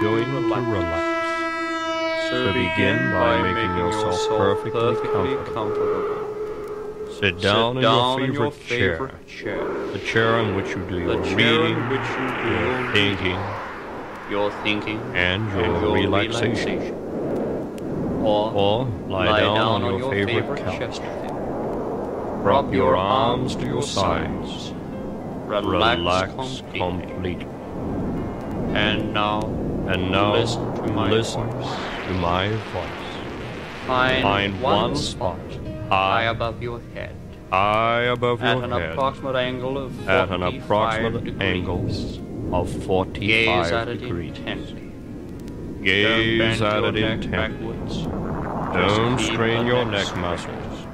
going to relax. So begin by making yourself perfectly comfortable. Sit down in your favorite chair, the chair on which you do your reading, your thinking, your thinking, and your, relaxation. Or, lie, down, on your, favorite, couch. Drop your arms to your sides. Relax, completely. And now, And now listen to my listen voice. to my voice. Find, Find one spot high high, above your head, high above at your an head, approximate angle of at an 45 approximate degrees. angle of 45 Gaze at it degrees. intently. Gaze at it intently. backwards. Don't strain your neck muscles.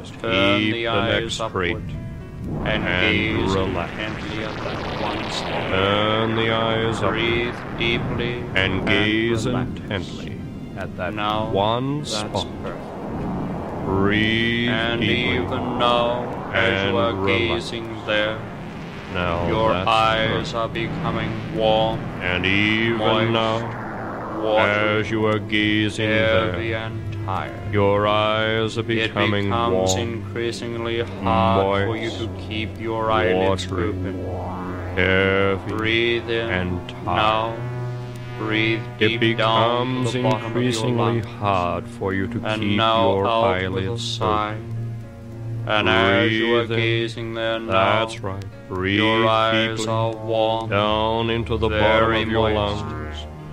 Just Turn keep the the neck straight. upward and, and gaze relax. intently at that one spot. Turn the eyes up Breathe deeply and gaze relax. intently at that Now, one spot. perfect. Breathe And deeply. even now, as And you are relax. gazing there, Now your eyes perfect. are becoming warm, And even moist, now, watery, as you are gazing heavy, there, and tired. your eyes are becoming It becomes warm, increasingly hard for you to keep your eyelids watery, open. heavy, Breathe in and tired. now. Breathe It deep down becomes to the bottom of your increasingly lungs. hard for you to and keep now your eyelids open. And as you are Breathe in. gazing there now, That's right. Breathe your eyes deeply are warm, down into the bottom of your moist. lungs.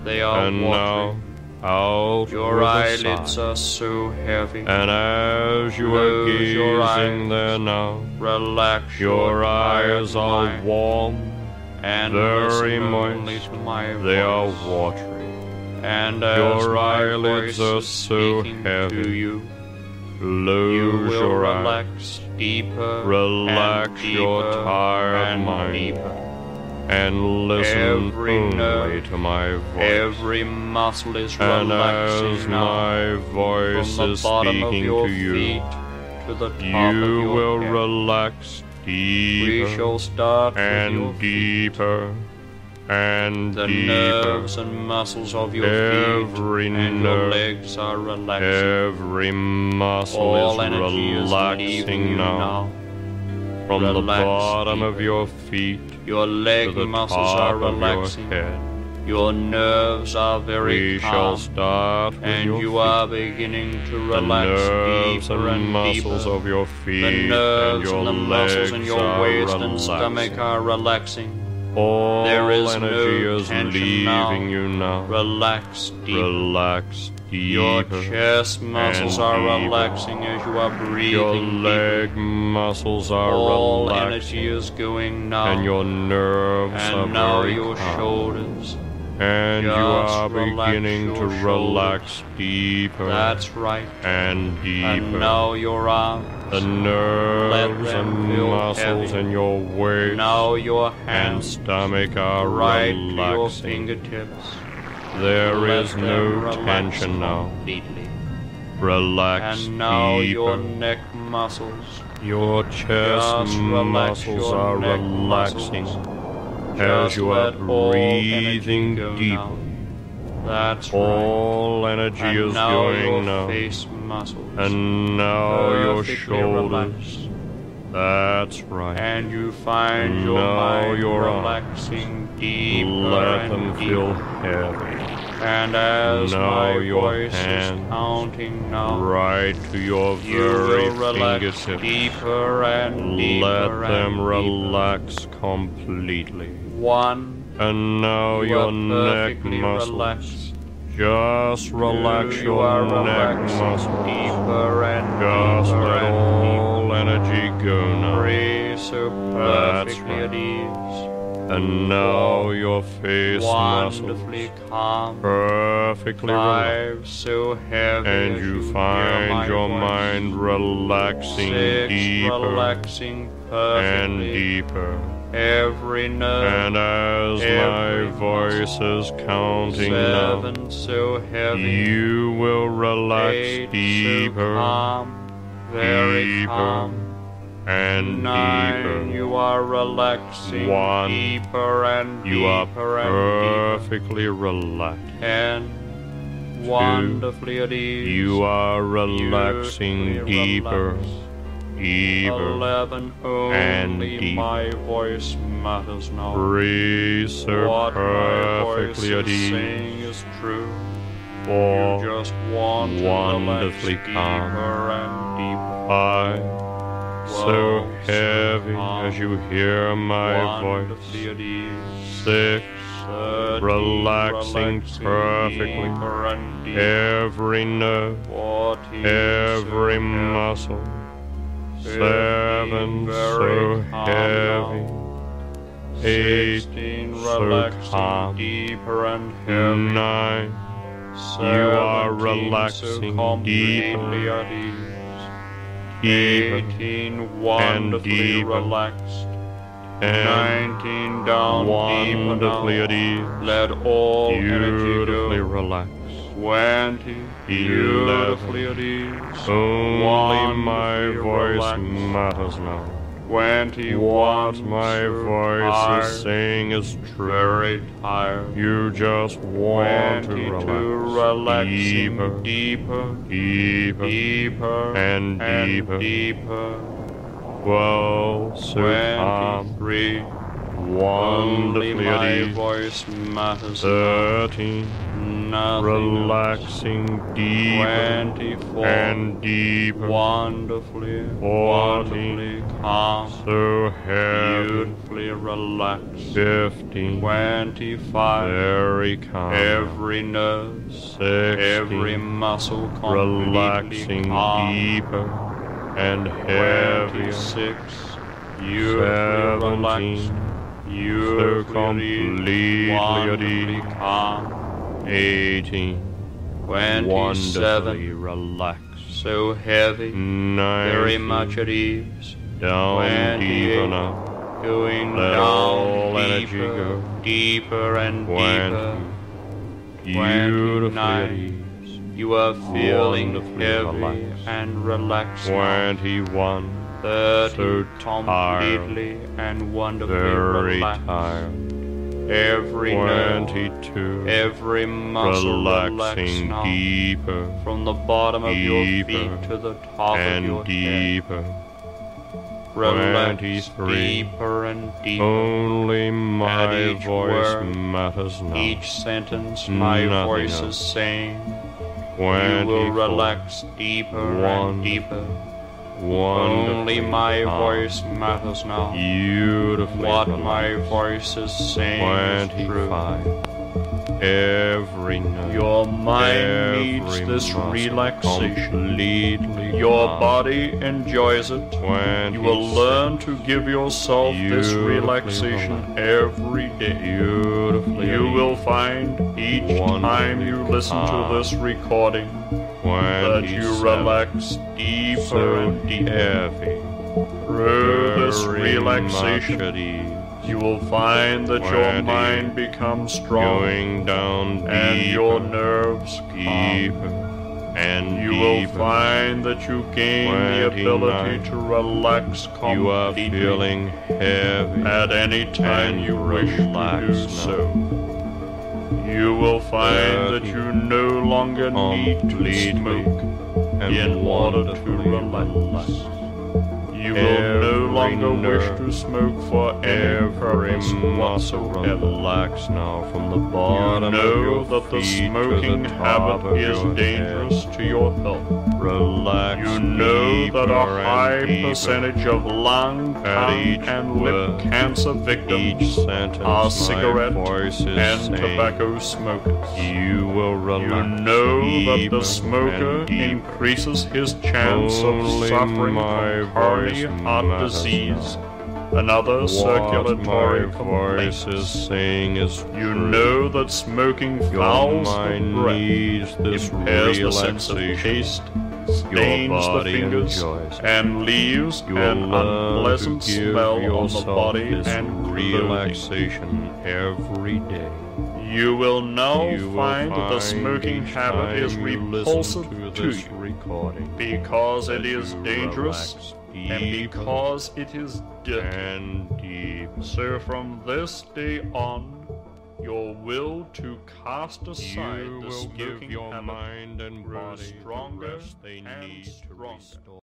They are And watery. now, out Your eyelids sigh. are so heavy. And as you are Close your gazing eyes. there now, Relax your eyes are mind warm, and very moist. they are watery. And as Your eyelids are so heavy. you, you Close will your eyes. relax deeper Relax and your tired and mind. deeper. And listen Every nerve, to my voice. Every muscle is and relaxing as now. my voice from the is bottom of speaking your to you, feet to the top of you will head. relax We deeper shall start with your and deeper and The deeper. nerves and muscles of your Every feet and nerve, your legs are relaxing. Every muscle All is energy is relaxing now. now. From the Relax bottom of your feet Your leg the muscles are your relaxing. head. Your nerves are very We calm. shall start with and your you feet. are beginning to the relax nerves deeper and and muscles deeper. of your feet the and nerves your and the muscles in your waist relaxing. and stomach are relaxing. All There is energy no is leaving now. you now. Relax deeper. Relax Your chest muscles are deeper. relaxing as you are Your breathing leg deeper. muscles are All relaxing. energy is going now. and your nerves are now your calm. shoulders. And you are beginning to your relax deeper That's right. and deeper. And now your arms. the nerves and muscles heavy. in your waist Now your and stomach are right to your relaxing. fingertips. There Let is no tension now. completely. Relax And now deeper. your neck muscles. Your chest Just muscles your are relaxing muscles. As you are let all energy breathing deep. now. That's right. All energy And is now going your now. face muscles. And now your shoulders. relaxed. That's right. And you find And your now mind your arms. relaxing deeper Let and them deeper. feel heavy. And as Now my your voice hands is counting now, Right to your you very fingertips. deeper and deeper Let and them deeper. relax completely. One, And now you your neck muscles. relaxed. Just relax you your neck muscles. deeper and Just deeper let and all energy go now. Breathe so That's perfectly right. at ease. And now your face muscles Wonderfully calm. perfectly relaxed. So heavy And you hear find my your mind relaxing Six, deeper relaxing and deeper. Every nerve. And as my voice is counting Seven so heavy. you will relax Eight so deeper calm. Very deeper, calm. and Nine, deeper. you are relaxing One, deeper and deeper You are and deeper. perfectly relaxed. Ten, wonderfully at ease. You are relaxing deeper, relaxed. Deeper. Eleven, and only my voice matters now. Breathe so what my voice perfectly at is ease. saying is true. Four, you oh, just want wonderfully calm. deeper and deeper. five. So heavy as you hear my voice. Wonderfully at ease. Six, relaxing perfectly. every nerve, every muscle. Seven, so heavy. Eight, so relaxing calm. deeper and heavy. Nine, you are relaxing so deeper. at ease. Eighteen, wonderfully relaxed. Nineteen down wonderfully at now. ease. Let all energy Beautifully go. relaxed. Twenty, beautifully at ease. Only my voice matters now. Twenty-one, What my voice is saying is true. very tired. You just want to Twenty-two, relax. Deeper, deeper, deeper, deeper, and deeper. deeper. Well, so Twenty-three, wonderfully at my ease. voice matters. Thirteen, Nothing relaxing deeper Twenty-four, and deeper. wonderfully, Fourteen, wonderfully calm, So beautifully relaxed. Fifteen, Twenty-five, very calm. every nerve, every muscle completely relaxing calm. deeper and heavier. Beautifully Seventeen, relaxed. You're so completely calm. 18. 27. relaxed. So heavy. 19, very much at ease. Down deep enough. Going Let down deeper, go. deeper and 20, deeper. Beautifully You are feeling heavy relaxed. and relaxed. 21 that so completely and wonderfully relaxed. Every 22, nerve, every muscle relaxing relax deeper, from the bottom of your feet to the top of your deeper. head. Relax deeper and deeper. Only my voice word, matters now. Each sentence my Nothing voice else. is saying, you will relax deeper one, and deeper. Only my calm, voice matters now. Beautifully What relaxed. my voice is saying is true. Twenty-five. Every night. Your mind every needs this relaxation. Completely Your calm. body enjoys it. You will learn to give yourself this relaxation every day. Beautifully You will find each Wonderfully time you listen to this recording that you relax deeper so and deeper. heavy. Through this relaxation, much at ease. you will find that your mind becomes strong Going down deeper, and your nerves calm. deeper, and You will find that you gain the ability to relax You are completely feeling heavy. at any time you wish to do relaxed so. You will find that you no longer need to smoke and in order to relax. You will no longer wish to smoke for Every muscle relax now from the You bottom of know your that the smoking the habit is dangerous head. to your health. Relax You know that a high percentage of lung, tongue, and lip cancer victims are cigarette and tobacco smokers. You will You relax know that the smoker increases his chance of suffering from coronary voice heart disease, another What circulatory is saying is You know that smoking fouls the breath, this impairs the sense of taste, stains the fingers, enjoys. and leaves You an unpleasant smell on the body and clothing. relaxation every day. You will now you will find that the smoking habit is repulsive to to you recording because it is dangerous relax and because it is dirty. and deep. So from this day on, your will to cast aside You the will smoking your mind and body the stronger rest they and need to stronger. restore.